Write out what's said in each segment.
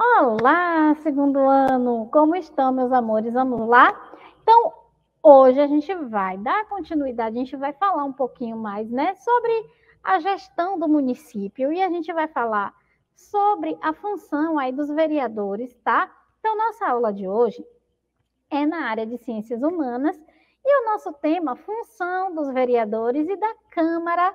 Olá, segundo ano, como estão, meus amores? Vamos lá? Então, hoje a gente vai dar continuidade, a gente vai falar um pouquinho mais, né, sobre a gestão do município e a gente vai falar sobre a função aí dos vereadores, tá? Então, nossa aula de hoje é na área de ciências humanas e o nosso tema, função dos vereadores e da Câmara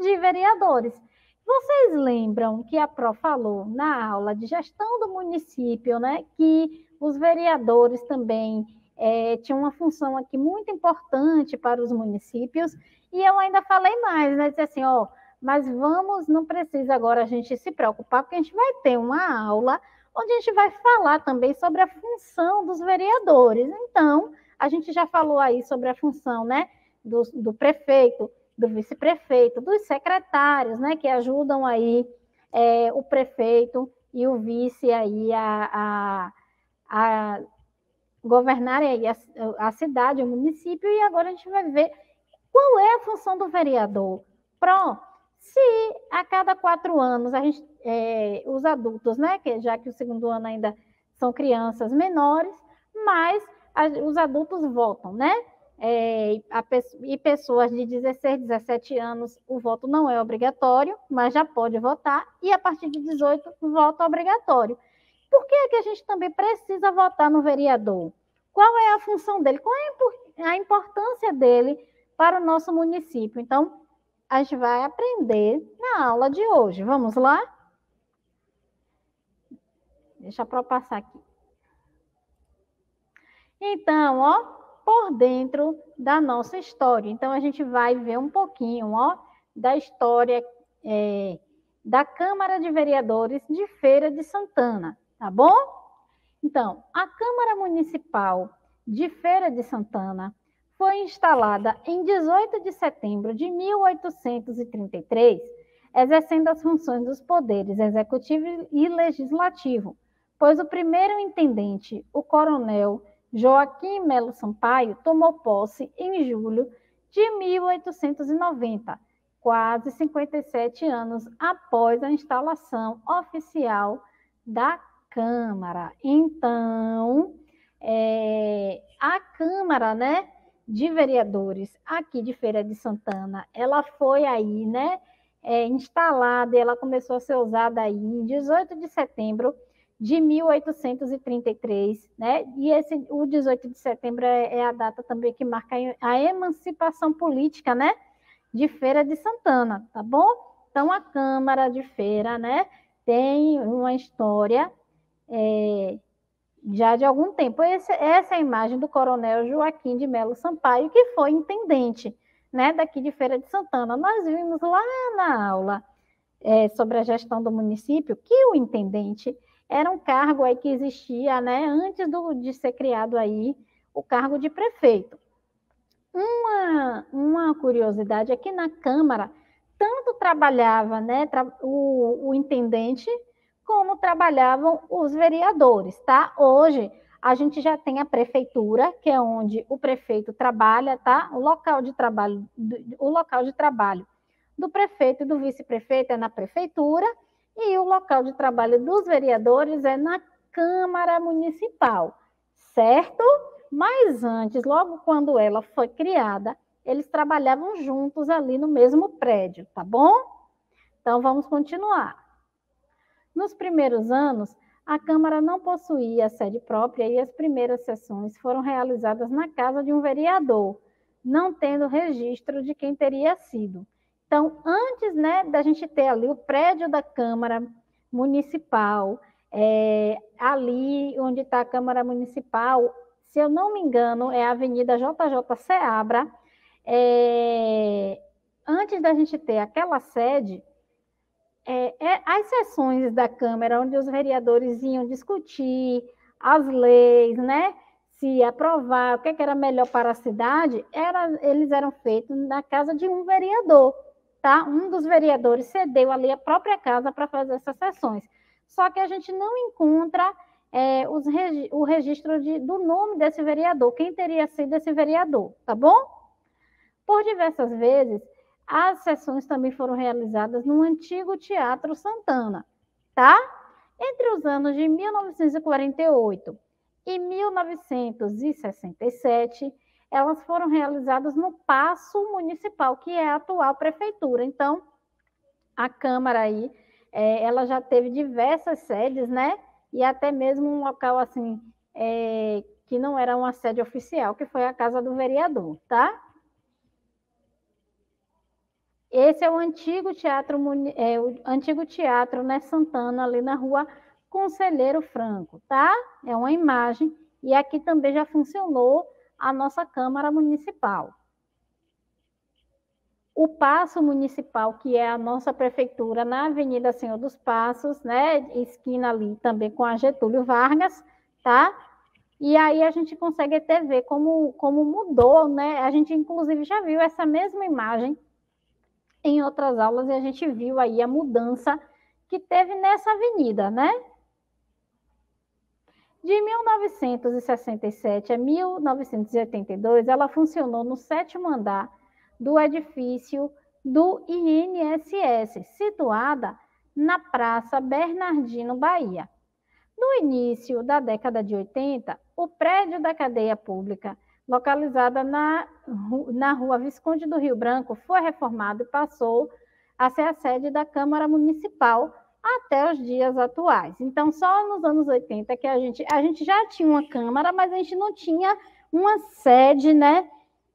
de Vereadores. Vocês lembram que a Pro falou na aula de gestão do município, né, que os vereadores também é, tinham uma função aqui muito importante para os municípios, e eu ainda falei mais, né, disse assim, ó, mas vamos, não precisa agora a gente se preocupar, porque a gente vai ter uma aula onde a gente vai falar também sobre a função dos vereadores. Então, a gente já falou aí sobre a função, né, do, do prefeito, do vice-prefeito, dos secretários, né, que ajudam aí é, o prefeito e o vice aí a, a, a governar aí a, a, cidade, o município, e agora a gente vai ver qual é a função do vereador. Pronto. Se a cada quatro anos a gente, é, os adultos, né, que já que o segundo ano ainda são crianças menores, mas a, os adultos votam, né? É, a, e pessoas de 16, 17 anos, o voto não é obrigatório, mas já pode votar, e a partir de 18, o voto é obrigatório. Por que, é que a gente também precisa votar no vereador? Qual é a função dele? Qual é a importância dele para o nosso município? Então, a gente vai aprender na aula de hoje. Vamos lá? Deixa eu passar aqui. Então, ó, por dentro da nossa história. Então, a gente vai ver um pouquinho ó, da história é, da Câmara de Vereadores de Feira de Santana, tá bom? Então, a Câmara Municipal de Feira de Santana foi instalada em 18 de setembro de 1833, exercendo as funções dos poderes executivo e legislativo, pois o primeiro intendente, o coronel Joaquim Melo Sampaio tomou posse em julho de 1890, quase 57 anos após a instalação oficial da Câmara. Então, é, a Câmara, né, de Vereadores aqui de Feira de Santana, ela foi aí, né, é, instalada, ela começou a ser usada aí em 18 de setembro de 1833, né? E esse, o 18 de setembro é, é, a data também que marca a emancipação política, né? De Feira de Santana, tá bom? Então, a Câmara de Feira, né? Tem uma história é, já de algum tempo. Esse, essa é a imagem do coronel Joaquim de Melo Sampaio, que foi intendente, né? Daqui de Feira de Santana. Nós vimos lá na aula é, sobre a gestão do município que o intendente era um cargo aí que existia, né, antes do, de ser criado aí o cargo de prefeito. Uma, uma curiosidade é que na Câmara tanto trabalhava né, tra o, o intendente como trabalhavam os vereadores, tá? Hoje a gente já tem a prefeitura, que é onde o prefeito trabalha, tá? O local de trabalho, o local de trabalho do prefeito e do vice-prefeito é na prefeitura, e o local de trabalho dos vereadores é na Câmara Municipal, certo? Mas antes, logo quando ela foi criada, eles trabalhavam juntos ali no mesmo prédio, tá bom? Então vamos continuar. Nos primeiros anos, a Câmara não possuía sede própria e as primeiras sessões foram realizadas na casa de um vereador, não tendo registro de quem teria sido. Então, antes né, da gente ter ali o prédio da Câmara Municipal, é, ali onde está a Câmara Municipal, se eu não me engano, é a Avenida JJ Seabra. É, antes da gente ter aquela sede, é, é, as sessões da Câmara, onde os vereadores iam discutir as leis, né? Se aprovar o que, é era melhor para a cidade, era, eles eram feitos na casa de um vereador tá? Um dos vereadores cedeu ali a própria casa para fazer essas sessões. Só que a gente não encontra é, os, o registro de, do nome desse vereador, quem teria sido esse vereador, tá bom? Por diversas vezes, as sessões também foram realizadas no antigo Teatro Santana, tá? Entre os anos de 1948 e 1967, elas foram realizadas no Paço Municipal, que é a atual prefeitura. Então, a Câmara aí, é, ela já teve diversas sedes, né? E até mesmo um local assim, é, que não era uma sede oficial, que foi a Casa do Vereador, tá? Esse é o antigo teatro, é, o antigo teatro, né, Santana, ali na rua Conselheiro Franco, tá? É uma imagem, e aqui também já funcionou a nossa Câmara Municipal. O Paço Municipal, que é a nossa prefeitura na Avenida Senhor dos Passos, né? Esquina ali também com a Getúlio Vargas, tá? E aí a gente consegue até ver como, como mudou, né? A gente, inclusive, já viu essa mesma imagem em outras aulas e a gente viu aí a mudança que teve nessa avenida, né? De 1967 a 1982, ela funcionou no sétimo andar do edifício do INSS, situada na Praça Bernardino Bahia. No início da década de 80, o prédio da cadeia pública localizada na, na rua Visconde do Rio Branco, foi reformado e passou a ser a sede da Câmara Municipal até os dias atuais. Então, só nos anos 80 que a gente, a gente já tinha uma Câmara, mas a gente não tinha uma sede, né,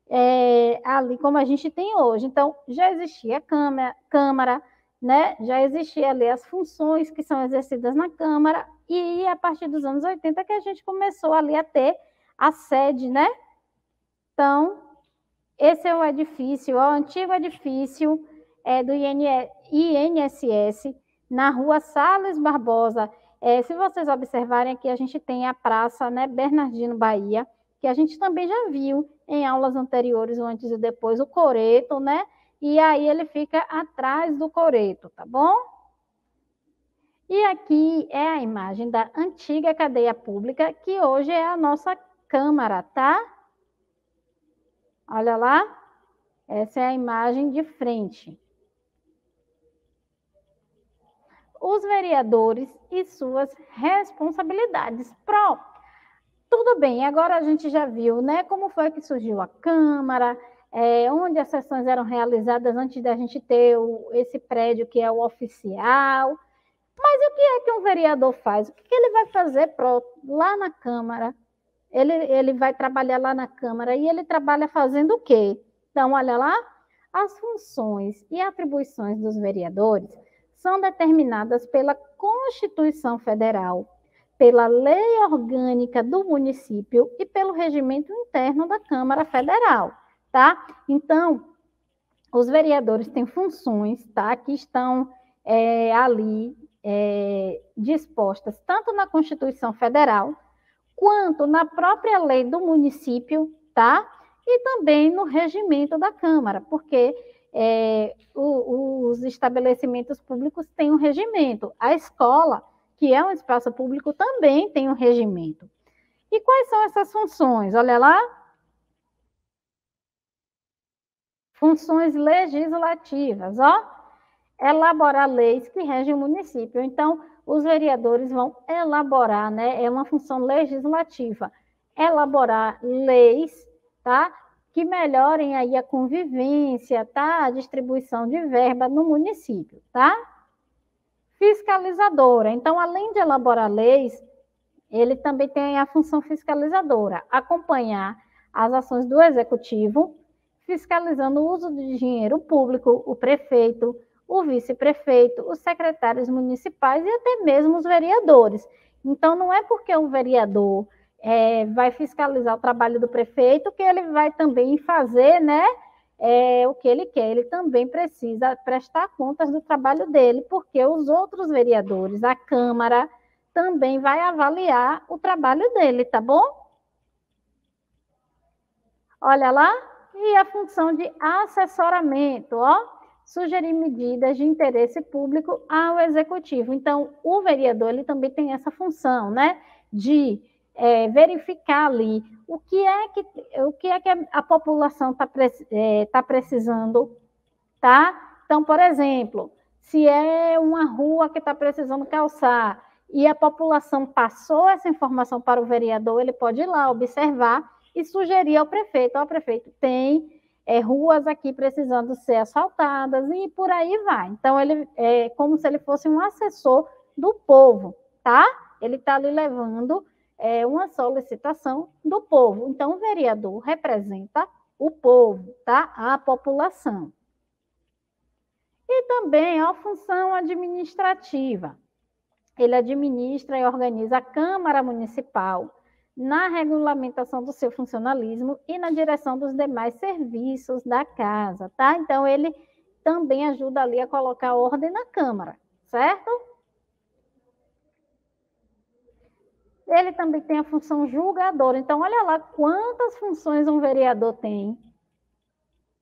é, ali como a gente tem hoje. Então, já existia câmara, câmara, né, já existia ali as funções que são exercidas na Câmara, e a partir dos anos 80 que a gente começou ali a ter a sede, né, então, esse é o edifício, o antigo edifício é, do INSS, na rua Salles Barbosa. É, se vocês observarem aqui, a gente tem a praça né, Bernardino Bahia, que a gente também já viu em aulas anteriores, o antes e depois, o coreto, né? E aí ele fica atrás do coreto, tá bom? E aqui é a imagem da antiga cadeia pública, que hoje é a nossa Câmara, tá? Olha lá, essa é a imagem de frente. Os vereadores e suas responsabilidades. Pronto. Tudo bem, agora a gente já viu, né, como foi que surgiu a Câmara, é, onde as sessões eram realizadas antes da gente ter o, esse prédio que é o oficial. Mas o que é que um vereador faz? O que, que ele vai fazer pro, lá na Câmara ele, ele vai trabalhar lá na Câmara e ele trabalha fazendo o quê? Então, olha lá, as funções e atribuições dos vereadores são determinadas pela Constituição Federal, pela lei orgânica do município e pelo regimento interno da Câmara Federal, tá? Então, os vereadores têm funções, tá? Que estão é, ali é, dispostas tanto na Constituição Federal quanto na própria lei do município, tá? E também no regimento da Câmara, porque é, o, os estabelecimentos públicos têm um regimento. A escola, que é um espaço público, também tem um regimento. E quais são essas funções? Olha lá. Funções legislativas, ó. Elaborar leis que regem o município. Então, os vereadores vão elaborar, né? É uma função legislativa, elaborar leis, tá? Que melhorem aí a convivência, tá? A distribuição de verba no município, tá? Fiscalizadora. Então, além de elaborar leis, ele também tem a função fiscalizadora, acompanhar as ações do executivo, fiscalizando o uso de dinheiro público, o prefeito, o vice-prefeito, os secretários municipais e até mesmo os vereadores. Então, não é porque o vereador é, vai fiscalizar o trabalho do prefeito que ele vai também fazer né, é, o que ele quer. Ele também precisa prestar contas do trabalho dele, porque os outros vereadores, a Câmara, também vai avaliar o trabalho dele, tá bom? Olha lá, e a função de assessoramento, ó sugerir medidas de interesse público ao executivo. Então, o vereador ele também tem essa função, né, de é, verificar ali o que é que o que é que a, população está é, tá precisando, tá? Então, por exemplo, se é uma rua que está precisando calçar e a população passou essa informação para o vereador, ele pode ir lá observar e sugerir ao prefeito: ó, oh, prefeito, tem é, ruas aqui precisando ser asfaltadas e por aí vai. Então, ele é como se ele fosse um assessor do povo, tá? Ele está ali levando é, uma solicitação do povo. Então, o vereador representa o povo, tá? A população. E também a função administrativa. Ele administra e organiza a Câmara Municipal, na regulamentação do seu funcionalismo e na direção dos demais serviços da casa, tá? Então, ele também ajuda ali a colocar ordem na Câmara, certo? Ele também tem a função julgadora. Então, olha lá quantas funções um vereador tem.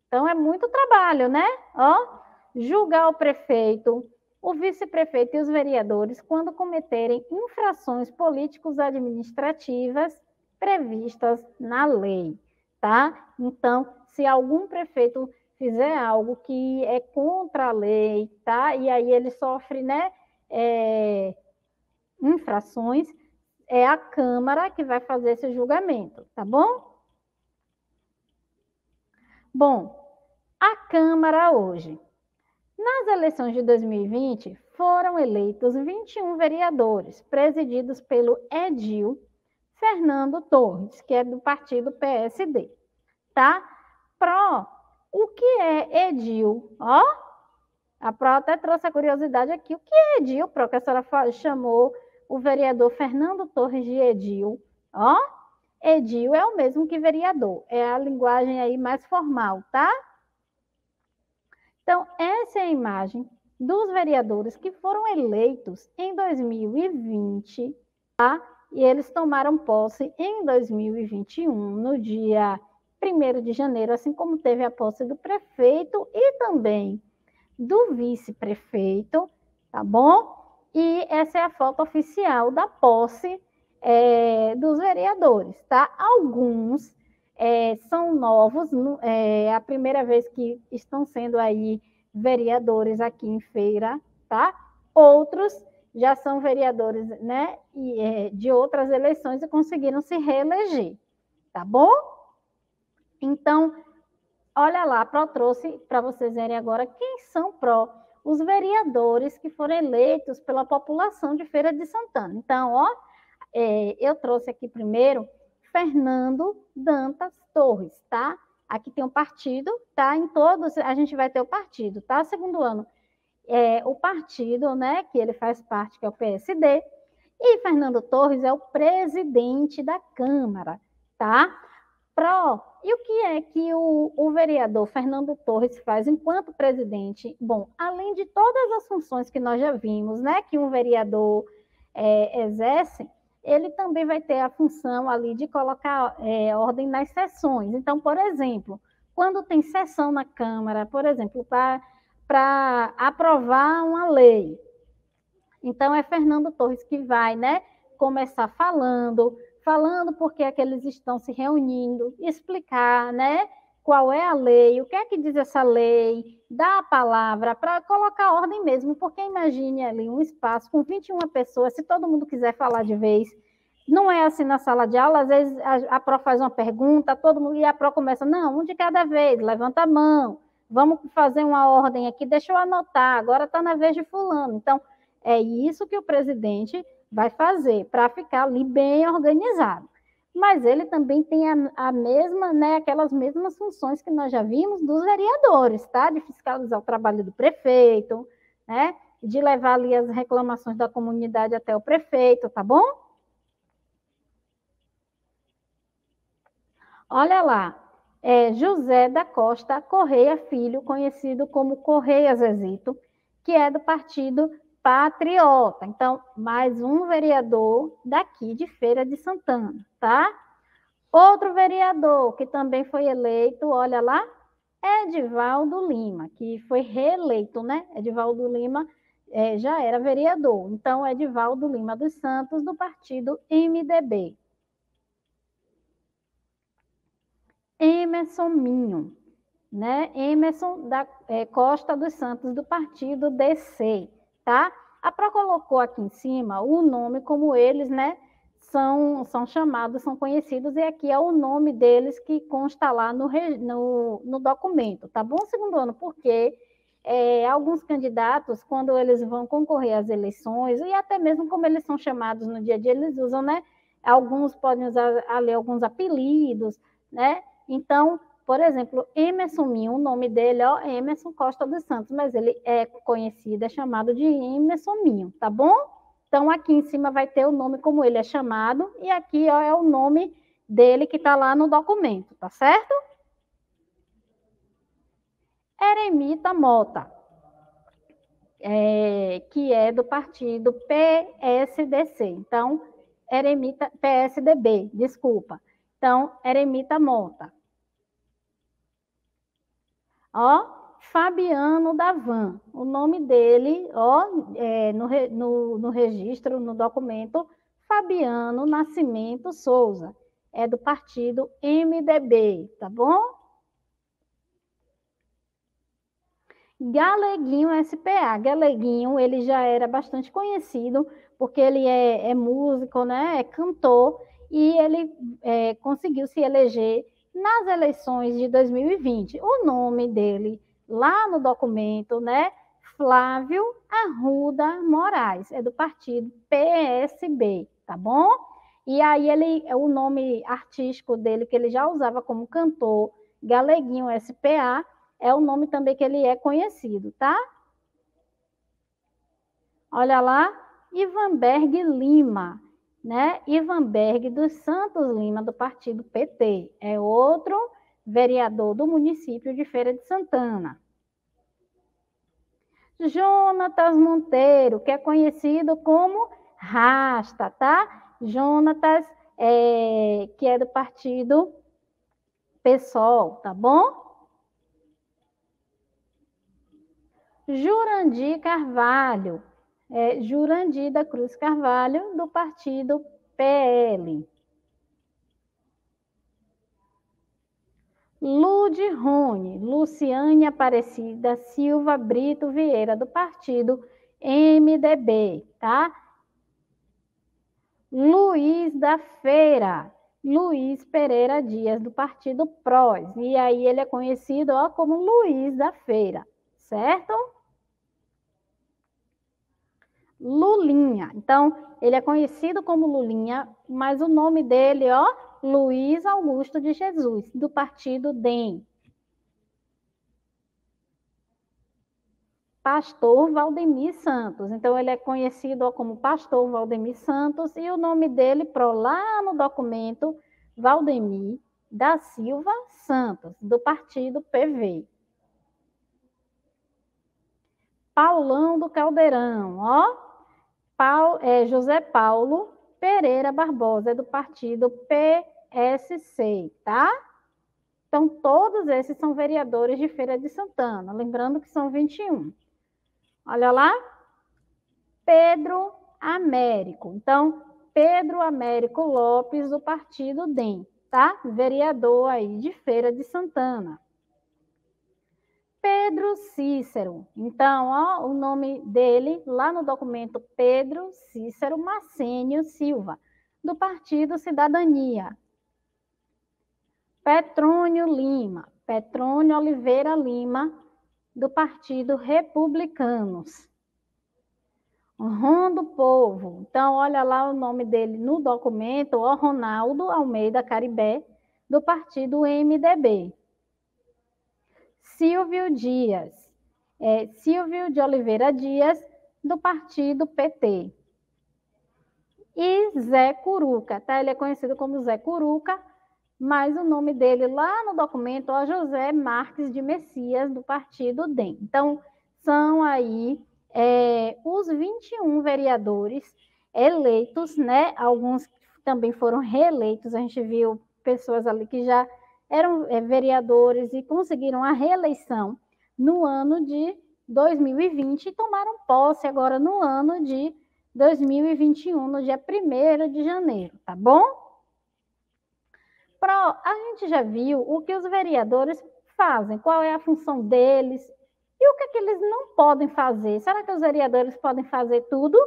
Então, é muito trabalho, né? Ó, julgar o prefeito, o vice-prefeito e os vereadores quando cometerem infrações políticos administrativas previstas na lei, tá? Então, se algum prefeito fizer algo que é contra a lei, tá? E aí ele sofre, né, é, infrações, é a Câmara que vai fazer esse julgamento, tá bom? Bom, a Câmara hoje nas eleições de 2020, foram eleitos 21 vereadores, presididos pelo Edil Fernando Torres, que é do partido PSD. Tá? Pro, o que é Edil? Ó, a Pro até trouxe a curiosidade aqui. O que é Edil, Pro? Que a senhora chamou o vereador Fernando Torres de Edil. Ó, Edil é o mesmo que vereador, é a linguagem aí mais formal, tá? Então, essa é a imagem dos vereadores que foram eleitos em 2020, tá? E eles tomaram posse em 2021, no dia 1 de janeiro, assim como teve a posse do prefeito e também do vice-prefeito, tá bom? E essa é a foto oficial da posse é, dos vereadores, tá? Alguns é, são novos, é a primeira vez que estão sendo aí vereadores aqui em Feira, tá? Outros já são vereadores, né, e, é, de outras eleições e conseguiram se reeleger, tá bom? Então, olha lá, Pro trouxe para vocês verem agora quem são Pro, os vereadores que foram eleitos pela população de Feira de Santana. Então, ó, é, eu trouxe aqui primeiro Fernando Dantas Torres, tá? Aqui tem um partido, tá? Em todos a gente vai ter o partido, tá? Segundo ano, é, o partido, né? Que ele faz parte, que é o PSD. E Fernando Torres é o presidente da Câmara, tá? E o que é que o, o vereador Fernando Torres faz enquanto presidente? Bom, além de todas as funções que nós já vimos, né? Que um vereador é, exerce, ele também vai ter a função ali de colocar é, ordem nas sessões. Então, por exemplo, quando tem sessão na Câmara, por exemplo, para aprovar uma lei, então é Fernando Torres que vai, né, começar falando, falando porque é que eles estão se reunindo, explicar, né, qual é a lei, o que é que diz essa lei, dar a palavra para colocar ordem mesmo, porque imagine ali um espaço com 21 pessoas, se todo mundo quiser falar de vez, não é assim na sala de aula, às vezes a, a Pro faz uma pergunta, todo mundo, e a Pro começa, não, um de cada vez, levanta a mão, vamos fazer uma ordem aqui, deixa eu anotar, agora está na vez de fulano. Então, é isso que o presidente vai fazer, para ficar ali bem organizado mas ele também tem a, a, mesma, né, aquelas mesmas funções que nós já vimos dos vereadores, tá? De fiscalizar o trabalho do prefeito, né? De levar ali as reclamações da comunidade até o prefeito, tá bom? Olha lá, é José da Costa Correia Filho, conhecido como Correia Zezito, que é do partido patriota. Então, mais um vereador daqui de Feira de Santana, tá? Outro vereador que também foi eleito, olha lá, Edivaldo Lima, que foi reeleito, né? Edivaldo Lima é, já era vereador. Então, Edivaldo Lima dos Santos, do partido MDB. Emerson Minho, né? Emerson da é, Costa dos Santos, do partido DC tá? A PRO colocou aqui em cima o nome como eles, né, são, são chamados, são conhecidos, e aqui é o nome deles que consta lá no, no, no documento, tá bom, segundo ano? Porque é, alguns candidatos, quando eles vão concorrer às eleições, e até mesmo como eles são chamados no dia a dia, eles usam, né? Alguns podem usar ali alguns apelidos, né? Então, por exemplo, Emerson Minho, o nome dele é Emerson Costa dos Santos, mas ele é conhecido, é chamado de Emerson Minho, tá bom? Então, aqui em cima vai ter o nome como ele é chamado, e aqui ó, é o nome dele que está lá no documento, tá certo? Eremita Mota, é, que é do partido PSDC. Então, Eremita, PSDB, desculpa. Então, Eremita Mota. Ó, Fabiano Davan, o nome dele, ó, é, no, no, no registro, no documento, Fabiano Nascimento Souza, é do partido MDB, tá bom? Galeguinho SPA. Galeguinho, ele já era bastante conhecido, porque ele é, é músico, né? é cantor, e ele é, conseguiu se eleger nas eleições de 2020. O nome dele, lá no documento, né? Flávio Arruda Moraes, é do partido PSB, tá bom? E aí ele, o nome artístico dele, que ele já usava como cantor, Galeguinho SPA, é o nome também que ele é conhecido, tá? Olha lá, Ivanberg Lima, né? Ivanberg dos Santos Lima, do partido PT. É outro vereador do município de Feira de Santana. Jonatas Monteiro, que é conhecido como Rasta, tá? Jonatas, é, que é do partido PSOL, tá bom? Jurandir Carvalho, é, Jurandir da Cruz Carvalho, do partido PL. Lude Rony, Luciane Aparecida Silva Brito Vieira, do partido MDB, tá? Luiz da Feira, Luiz Pereira Dias, do partido PROS. E aí ele é conhecido ó, como Luiz da Feira, certo? Lulinha. Então, ele é conhecido como Lulinha, mas o nome dele, ó, Luiz Augusto de Jesus, do partido DEM. Pastor Valdemir Santos. Então, ele é conhecido ó, como Pastor Valdemir Santos e o nome dele, pro lá no documento, Valdemir da Silva Santos, do partido PV. Paulão do Caldeirão, ó, Paulo, é, José Paulo Pereira Barbosa, é do partido PSC, tá? Então, todos esses são vereadores de Feira de Santana, lembrando que são 21. Olha lá, Pedro Américo. Então, Pedro Américo Lopes, do partido DEM, tá? Vereador aí de Feira de Santana. Pedro Cícero. Então, ó, o nome dele lá no documento Pedro Cícero Macênio Silva, do Partido Cidadania. Petrônio Lima, Petrônio Oliveira Lima, do Partido Republicanos. Rondo Povo. Então, olha lá o nome dele no documento, ó, Ronaldo Almeida Caribé, do Partido MDB. Silvio Dias, é, Silvio de Oliveira Dias, do partido PT. E Zé Curuca, tá? Ele é conhecido como Zé Curuca, mas o nome dele lá no documento é José Marques de Messias, do partido DEM. Então, são aí é, os 21 vereadores eleitos, né? Alguns também foram reeleitos, a gente viu pessoas ali que já eram é, vereadores e conseguiram a reeleição no ano de 2020 e tomaram posse agora no ano de 2021, no dia 1 de janeiro, tá bom? Pro, a gente já viu o que os vereadores fazem, qual é a função deles, E o que, é que eles não podem fazer? Será que os vereadores podem fazer tudo?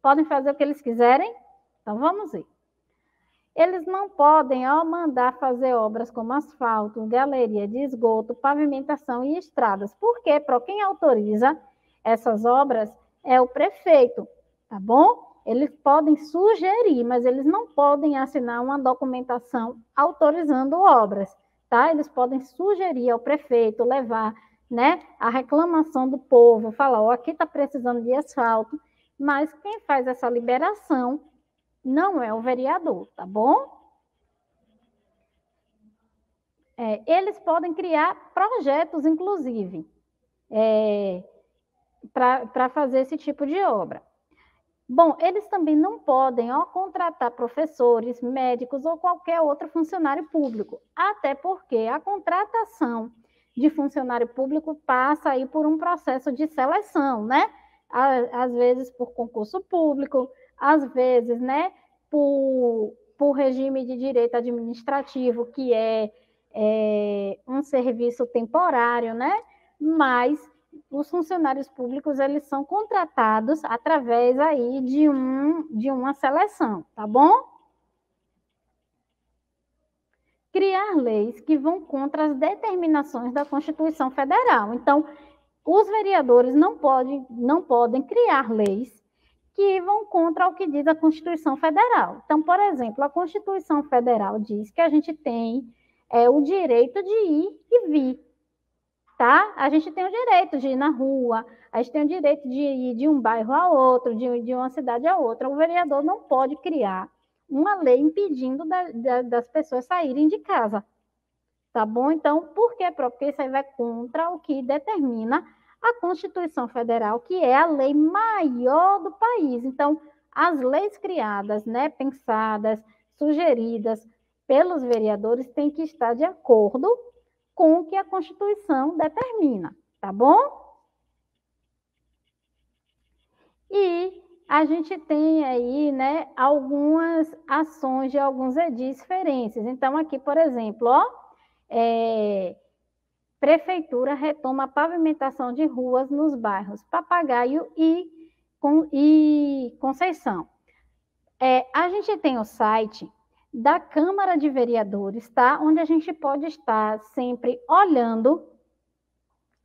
Podem fazer o que eles quiserem? Então vamos ver. Eles não podem ó, mandar fazer obras como asfalto, galeria de esgoto, pavimentação e estradas. Porque para quem autoriza essas obras é o prefeito, tá bom? Eles podem sugerir, mas eles não podem assinar uma documentação autorizando obras, tá? Eles podem sugerir ao prefeito levar, né, a reclamação do povo, falar, ó, aqui está precisando de asfalto, mas quem faz essa liberação não é o vereador, tá bom? É, eles podem criar projetos, inclusive, é, para fazer esse tipo de obra. Bom, eles também não podem ó, contratar professores, médicos ou qualquer outro funcionário público, até porque a contratação de funcionário público passa aí por um processo de seleção, né? Às vezes por concurso público, às vezes, né, por, por regime de direito administrativo, que é, é um serviço temporário, né? Mas os funcionários públicos eles são contratados através aí de, um, de uma seleção, tá bom? Criar leis que vão contra as determinações da Constituição Federal. Então, os vereadores não podem, não podem criar leis que vão contra o que diz a Constituição Federal. Então, por exemplo, a Constituição Federal diz que a gente tem é, o direito de ir e vir, tá? A gente tem o direito de ir na rua, a gente tem o direito de ir de um bairro a outro, de, de uma cidade a outra. O vereador não pode criar uma lei impedindo da, da, das pessoas saírem de casa, tá bom? Então, por que? Porque isso aí vai contra o que determina a Constituição Federal, que é a lei maior do país. Então, as leis criadas, né, pensadas, sugeridas pelos vereadores têm que estar de acordo com o que a Constituição determina, tá bom? E a gente tem aí, né, algumas ações de alguns edis diferentes. Então, aqui, por exemplo, ó, é, Prefeitura retoma a pavimentação de ruas nos bairros Papagaio e, e Conceição. É, a gente tem o site da Câmara de Vereadores, tá? Onde a gente pode estar sempre olhando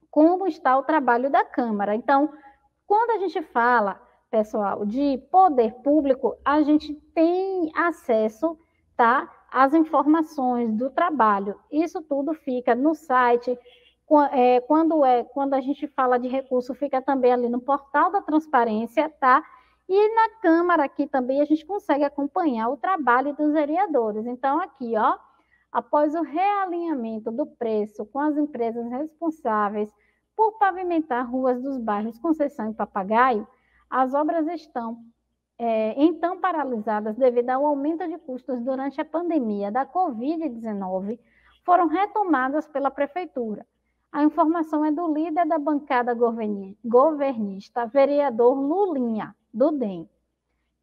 como está o trabalho da Câmara. Então, quando a gente fala, pessoal, de poder público, a gente tem acesso, tá? As informações do trabalho. Isso tudo fica no site. É, quando, é, quando a gente fala de recurso, fica também ali no portal da transparência, tá? E na Câmara aqui também a gente consegue acompanhar o trabalho dos vereadores. Então, aqui, ó, após o realinhamento do preço com as empresas responsáveis por pavimentar ruas dos bairros Conceição e Papagaio, as obras estão é, então paralisadas devido ao aumento de custos durante a pandemia da Covid-19, foram retomadas pela Prefeitura. A informação é do líder da bancada governista, vereador Lulinha, do DEM,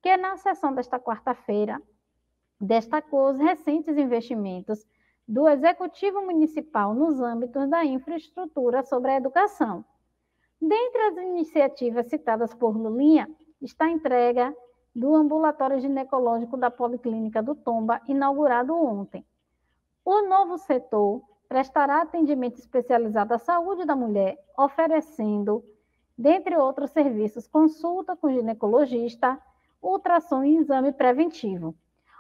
que na sessão desta quarta-feira destacou os recentes investimentos do Executivo Municipal nos âmbitos da infraestrutura sobre a educação. Dentre as iniciativas citadas por Lulinha, está entrega do ambulatório ginecológico da Policlínica do Tomba, inaugurado ontem. O novo setor prestará atendimento especializado à saúde da mulher, oferecendo, dentre outros serviços, consulta com ginecologista, ultrassom e exame preventivo.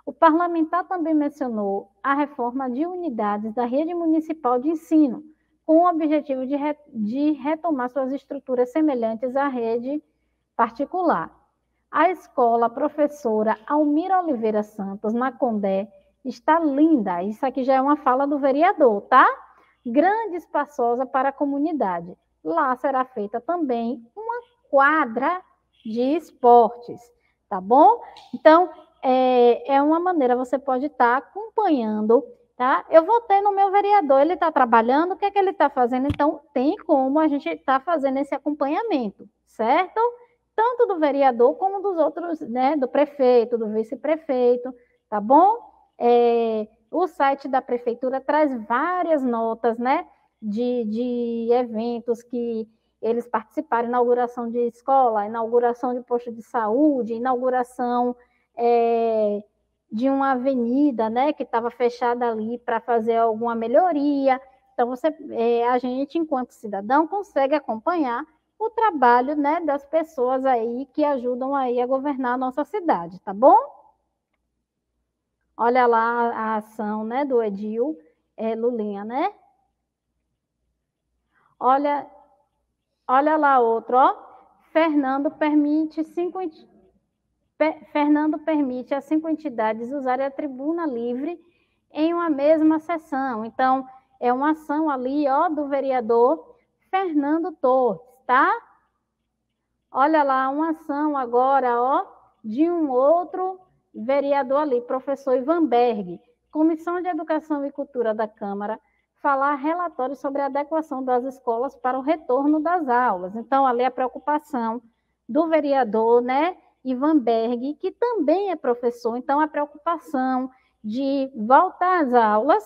O parlamentar também mencionou a reforma de unidades da rede municipal de ensino, com o objetivo de, re de retomar suas estruturas semelhantes à rede particular. A escola professora Almira Oliveira Santos, na Condé, está linda. Isso aqui já é uma fala do vereador, tá? Grande espaçosa para a comunidade. Lá será feita também uma quadra de esportes, tá bom? Então, é, é uma maneira, você pode estar tá acompanhando, tá? Eu votei no meu vereador, ele está trabalhando, o que é que ele está fazendo? Então, tem como a gente estar tá fazendo esse acompanhamento, certo? Tanto do vereador como dos outros, né, do prefeito, do vice-prefeito, tá bom? É, o site da prefeitura traz várias notas, né, de, de eventos que eles participaram, inauguração de escola, inauguração de posto de saúde, inauguração é, de uma avenida, né, que estava fechada ali para fazer alguma melhoria. Então, você, é, a gente, enquanto cidadão, consegue acompanhar o trabalho, né, das pessoas aí que ajudam aí a governar a nossa cidade, tá bom? Olha lá a ação, né, do Edil é, Lulinha, né? Olha, olha lá outro, ó. Fernando permite cinco Fernando permite a cinco entidades usarem a tribuna livre em uma mesma sessão. Então, é uma ação ali, ó, do vereador Fernando Torres, tá? Olha lá, uma ação agora, ó, de um outro vereador ali, professor Ivan Berg, Comissão de Educação e Cultura da Câmara, falar relatório sobre a adequação das escolas para o retorno das aulas. Então, ali a preocupação do vereador, né, Ivan Berg, que também é professor, então a preocupação de voltar às aulas,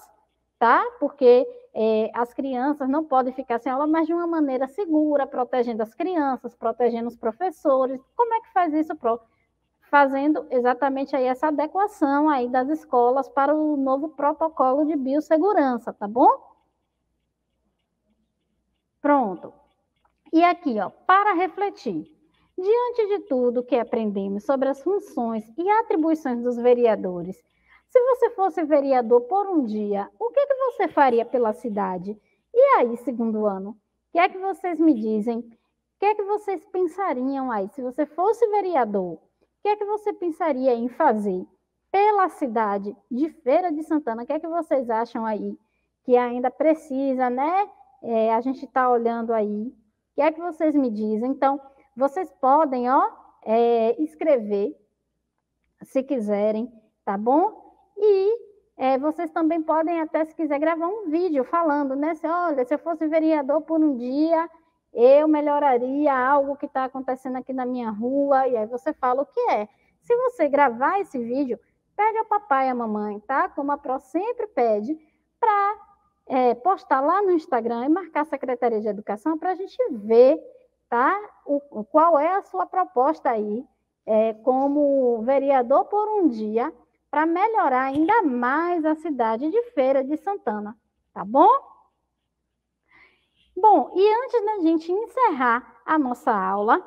tá? Porque é, as crianças não podem ficar sem aula, mas de uma maneira segura, protegendo as crianças, protegendo os professores. Como é que faz isso, Pro? Fazendo exatamente aí essa adequação aí das escolas para o novo protocolo de biossegurança, tá bom? Pronto. E aqui, ó, para refletir. Diante de tudo que aprendemos sobre as funções e atribuições dos vereadores, se você fosse vereador por um dia, o que, que você faria pela cidade? E aí, segundo ano, o que é que vocês me dizem? O que é que vocês pensariam aí? Se você fosse vereador, o que é que você pensaria em fazer pela cidade de Feira de Santana? O que é que vocês acham aí que ainda precisa, né? É, a gente está olhando aí. O que é que vocês me dizem? Então, vocês podem, ó, é, escrever, se quiserem, tá bom? E é, vocês também podem até, se quiser, gravar um vídeo falando, né? Se, olha, se eu fosse vereador por um dia, eu melhoraria algo que está acontecendo aqui na minha rua, e aí você fala o que é. Se você gravar esse vídeo, pede ao papai e à mamãe, tá? Como a Pro sempre pede, para é, postar lá no Instagram e marcar a Secretaria de Educação para a gente ver tá? O, qual é a sua proposta aí, é, como vereador por um dia, para melhorar ainda mais a cidade de Feira de Santana, tá bom? Bom, e antes da gente encerrar a nossa aula,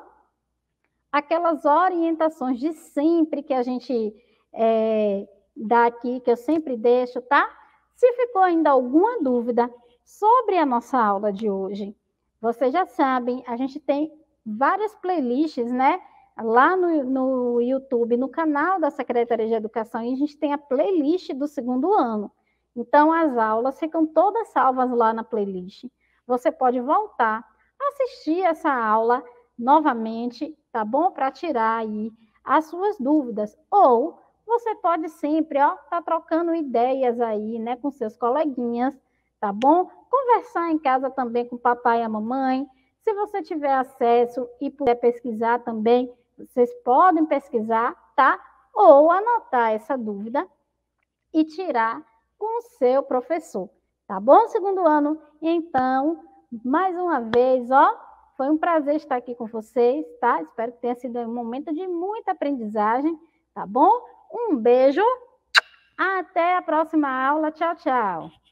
aquelas orientações de sempre que a gente é, dá aqui, que eu sempre deixo, tá? Se ficou ainda alguma dúvida sobre a nossa aula de hoje, vocês já sabem, a gente tem várias playlists, né? Lá no, no YouTube, no canal da Secretaria de Educação, e a gente tem a playlist do segundo ano. Então, as aulas ficam todas salvas lá na playlist. Você pode voltar, assistir essa aula novamente, tá bom? Para tirar aí as suas dúvidas. Ou você pode sempre, ó, tá trocando ideias aí, né, com seus coleguinhas, tá bom? Conversar em casa também com o papai e a mamãe. Se você tiver acesso e puder pesquisar também, vocês podem pesquisar, tá? Ou anotar essa dúvida e tirar com o seu professor, tá bom, segundo ano? Então, mais uma vez, ó, foi um prazer estar aqui com vocês, tá? Espero que tenha sido um momento de muita aprendizagem, tá bom? Um beijo, até a próxima aula, tchau, tchau.